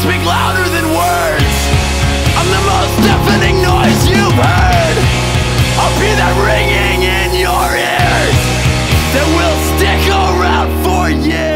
speak louder than words. I'm the most deafening noise you've heard. I'll be that ringing in your ears That will stick around for years.